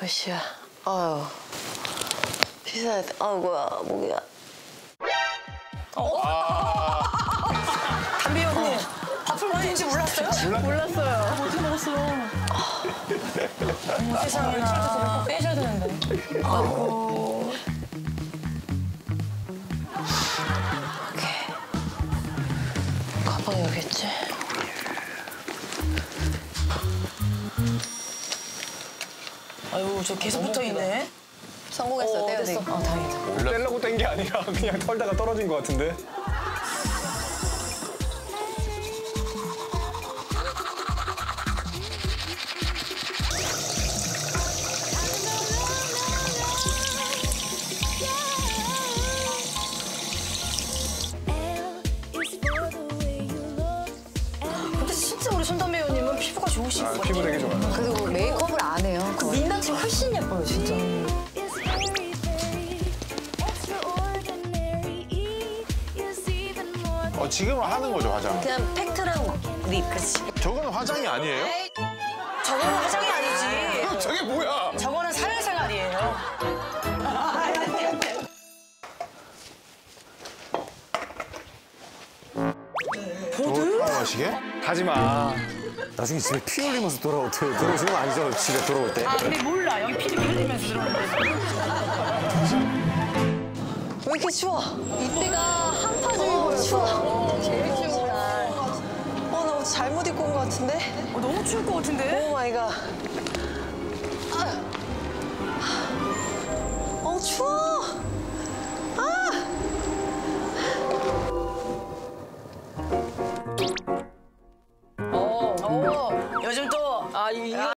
몇 시야? 아유. 씻어야 돼. 아이고야, 목이야. 담비 형님. 앞을 어딘지 몰랐어요? 몰랐어요. 어디 먹었어요? 세상에. 꼭 빼셔야 되는데. 가방 여기 있지? 아유, 저 계속 붙어 있네. 성공했어, 떼야 돼. 아, 다행이다. 떼려고 뗀 게 아니라 그냥 털다가 떨어진 것 같은데. 근데 진짜 우리 손담배 의원님은 피부가 좋으신 것 아, 같아요. 피부 되게 좋아요. 그리고 어, 지금은 하는 거죠, 화장. 그냥 팩트랑 립, 그치? 저거는 화장이 아니에요? 저거는 화장이 아니지. 저게 뭐야? 저거는 사회생활이에요. 보드? 마시게? 가지 마. 나중에 집에 피 흘리면서 돌아올 때 들어오시는 거 아니죠? 집에 돌아올 때. 아, 근데 몰라. 여기 피도 흘리면서 들어오는데. 왜 이렇게 추워? 이때가. 추워. 제일 추운 날. 어, 나 잘못 입고 온 것 같은데? 어, 너무 추울 것 같은데? Oh my God. 어, 추워. 아! 어, 어. 요즘 또, 아, 이거.